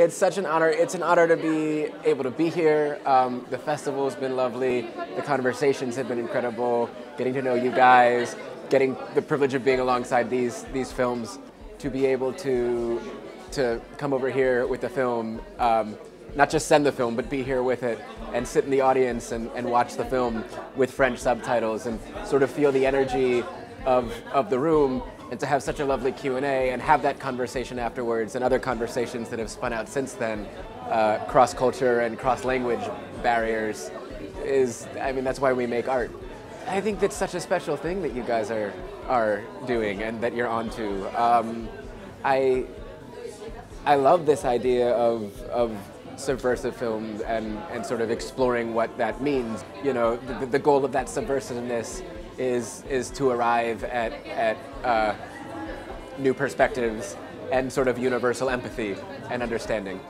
It's such an honor. It's an honor to be able to be here. Um, the festival's been lovely. The conversations have been incredible. Getting to know you guys, getting the privilege of being alongside these these films, to be able to to come over here with the film, um, not just send the film, but be here with it and sit in the audience and, and watch the film with French subtitles and sort of feel the energy of, of the room and to have such a lovely q&a and have that conversation afterwards and other conversations that have spun out since then uh, cross culture and cross language barriers is i mean that's why we make art i think that's such a special thing that you guys are are doing and that you're onto um, i i love this idea of of subversive film and, and sort of exploring what that means. You know, the, the goal of that subversiveness is is to arrive at at uh, new perspectives and sort of universal empathy and understanding.